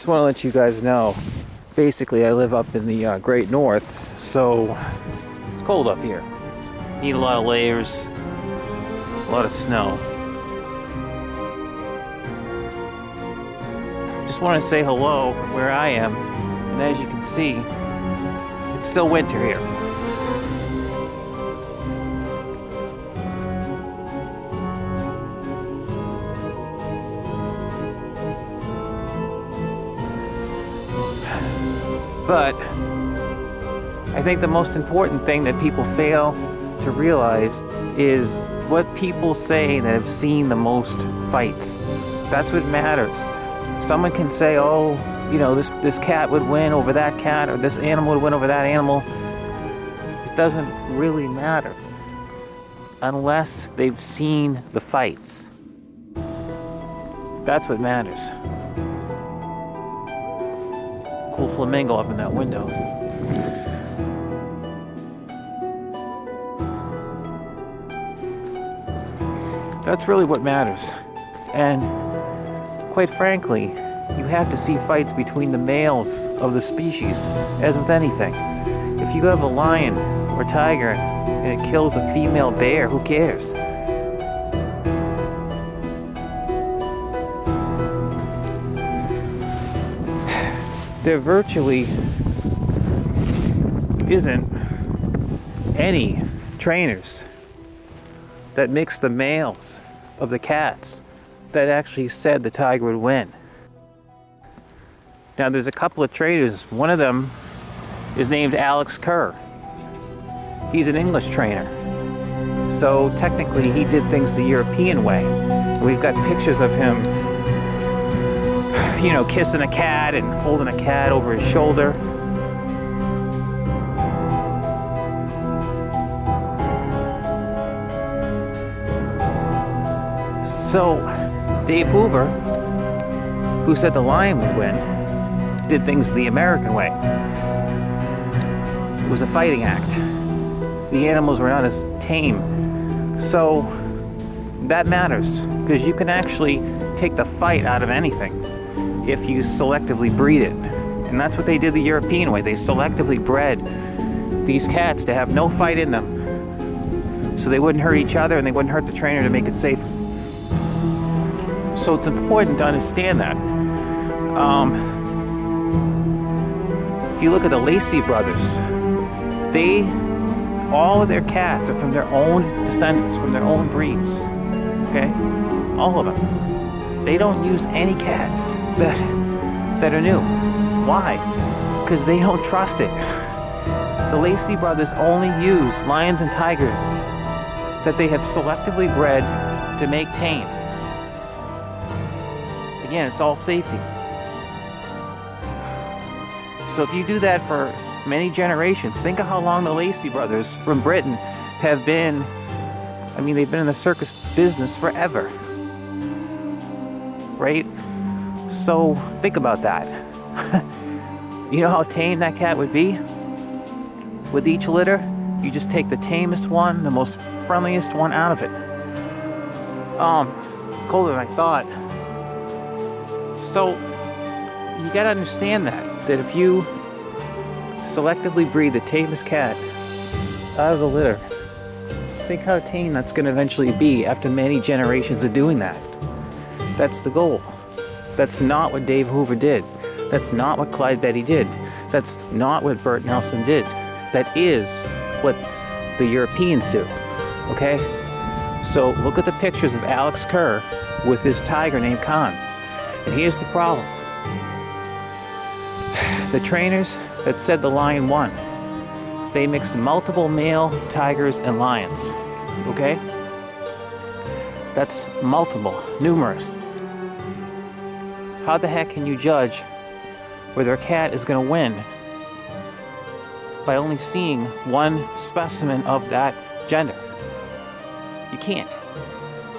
just want to let you guys know. Basically, I live up in the uh, Great North, so it's cold up here. Need a lot of layers, a lot of snow. Just want to say hello where I am, and as you can see, it's still winter here. But I think the most important thing that people fail to realize is what people say that have seen the most fights. That's what matters. Someone can say, oh, you know, this, this cat would win over that cat, or this animal would win over that animal. It doesn't really matter unless they've seen the fights. That's what matters. Cool flamingo up in that window. That's really what matters. And quite frankly, you have to see fights between the males of the species, as with anything. If you have a lion or tiger and it kills a female bear, who cares? There virtually isn't any trainers that mix the males of the cats that actually said the tiger would win. Now there's a couple of trainers. One of them is named Alex Kerr. He's an English trainer. So technically he did things the European way. We've got pictures of him you know, kissing a cat and holding a cat over his shoulder. So, Dave Hoover, who said the lion would win, did things the American way. It was a fighting act. The animals were not as tame. So, that matters because you can actually take the fight out of anything if you selectively breed it. And that's what they did the European way. They selectively bred these cats to have no fight in them. So they wouldn't hurt each other and they wouldn't hurt the trainer to make it safe. So it's important to understand that. Um, if you look at the Lacey brothers, they, all of their cats are from their own descendants, from their own breeds. Okay? All of them. They don't use any cats that, that are new. Why? Because they don't trust it. The Lacey brothers only use lions and tigers that they have selectively bred to make tame. Again, it's all safety. So if you do that for many generations, think of how long the Lacey brothers from Britain have been. I mean, they've been in the circus business forever. Right? So think about that. you know how tame that cat would be? With each litter, you just take the tamest one, the most friendliest one out of it. Um, it's colder than I thought. So you gotta understand that that if you selectively breed the tamest cat out of the litter, think how tame that's gonna eventually be after many generations of doing that. That's the goal. That's not what Dave Hoover did. That's not what Clyde Beatty did. That's not what Bert Nelson did. That is what the Europeans do. Okay? So look at the pictures of Alex Kerr with his tiger named Kahn. And here's the problem. The trainers that said the lion won, they mixed multiple male tigers and lions. Okay? That's multiple, numerous. How the heck can you judge whether a cat is going to win by only seeing one specimen of that gender? You can't.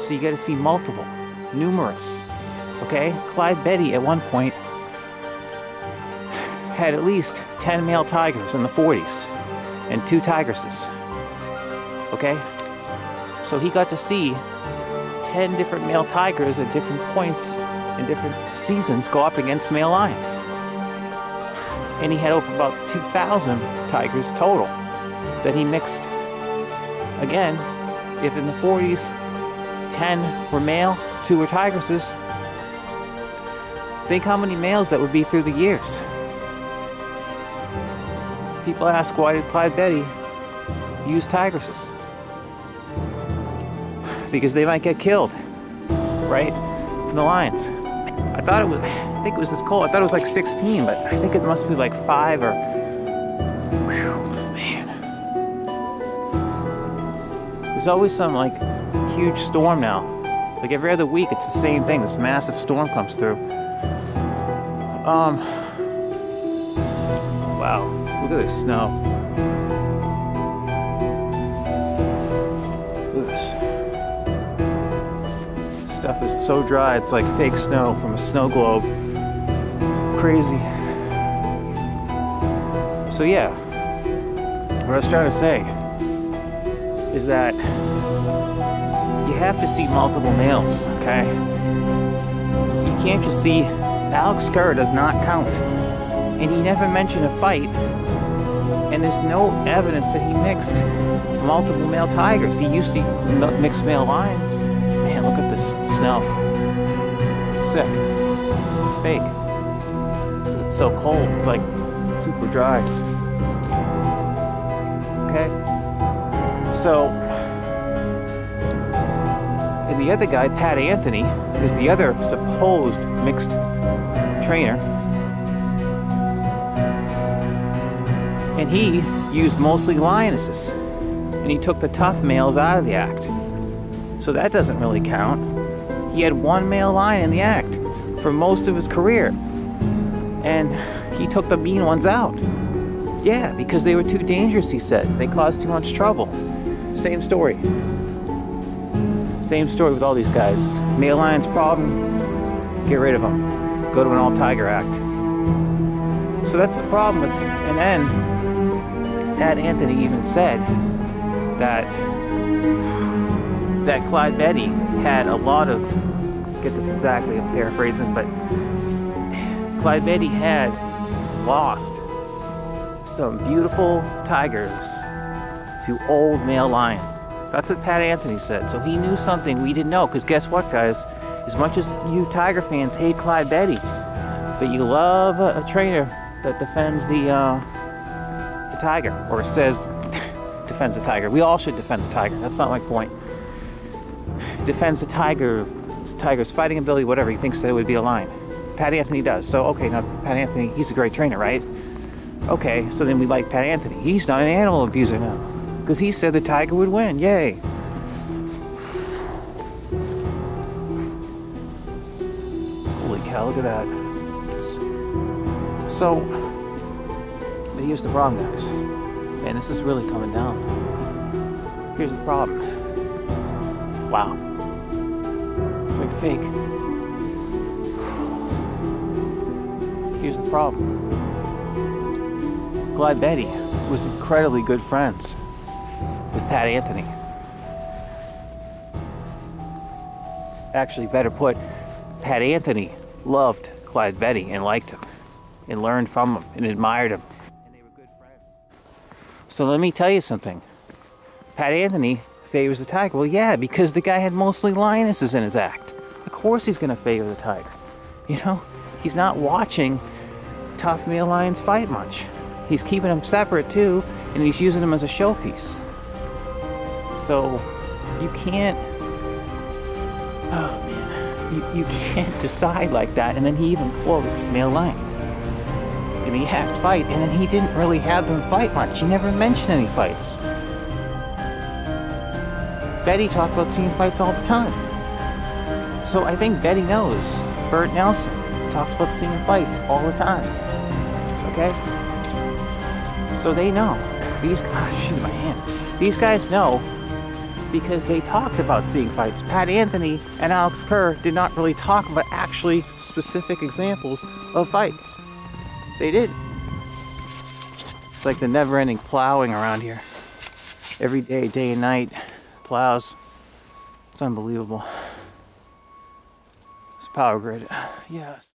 So you got to see multiple, numerous. Okay? Clyde Beatty at one point had at least 10 male tigers in the 40s and two tigresses. Okay? So he got to see 10 different male tigers at different points in different seasons go up against male lions. And he had over about 2,000 tigers total that he mixed. Again, if in the 40s 10 were male, 2 were tigresses, think how many males that would be through the years. People ask why did Clyde Beatty use tigresses? Because they might get killed, right? From the lions. I thought it was, I think it was this cold. I thought it was like 16, but I think it must be like 5 or. Whew, man. There's always some like huge storm now. Like every other week, it's the same thing. This massive storm comes through. Um. Wow. Look at this snow. Stuff is so dry, it's like fake snow from a snow globe. Crazy. So, yeah, what I was trying to say is that you have to see multiple males, okay? You can't just see Alex Kerr does not count. And he never mentioned a fight. And there's no evidence that he mixed multiple male tigers. He used to mix male lions. Man, look snow. It's sick. It's fake. It's so cold. It's like super dry. Okay? So, and the other guy, Pat Anthony, is the other supposed mixed trainer. And he used mostly lionesses. And he took the tough males out of the act. So that doesn't really count. He had one male lion in the act for most of his career. And he took the mean ones out. Yeah, because they were too dangerous, he said. They caused too much trouble. Same story. Same story with all these guys. Male lion's problem, get rid of them. Go to an all tiger act. So that's the problem with and then Pat Anthony even said that that Clyde Beatty had a lot of get this exactly, I'm paraphrasing, but Clyde Beatty had lost some beautiful tigers to old male lions. That's what Pat Anthony said. So he knew something we didn't know. Because guess what, guys? As much as you Tiger fans hate Clyde Beatty, but you love a, a trainer that defends the, uh, the Tiger, or says defends the Tiger. We all should defend the Tiger. That's not my point. Defends the Tiger, Tiger's fighting ability, whatever. He thinks that it would be a lion. Pat Anthony does. So, okay, now Pat Anthony, he's a great trainer, right? Okay, so then we like Pat Anthony. He's not an animal abuser now. Because he said the tiger would win. Yay. Holy cow, look at that. It's... So, but here's the problem, guys. Man, this is really coming down. Here's the problem. Wow. Like fake. Here's the problem. Clyde Beatty was incredibly good friends with Pat Anthony. Actually, better put, Pat Anthony loved Clyde Beatty and liked him and learned from him and admired him. And they were good friends. So let me tell you something. Pat Anthony favors the tiger. Well, yeah, because the guy had mostly lionesses in his act. Of course he's going to favor the tiger. You know, he's not watching tough male lions fight much. He's keeping them separate too, and he's using them as a showpiece. So you can't. Oh man, you, you can't decide like that. And then he even quotes Male Lion. And he to fight, and then he didn't really have them fight much. He never mentioned any fights. Beatty talked about seeing fights all the time. So I think Beatty knows. Bert Nelson talked about seeing fights all the time. Okay? So they know. These oh, shoot my hand. These guys know because they talked about seeing fights. Pat Anthony and Alex Kerr did not really talk about actually specific examples of fights. They did. It's like the never-ending plowing around here. Every day, day and night, plows. It's unbelievable. Power grid. Yes.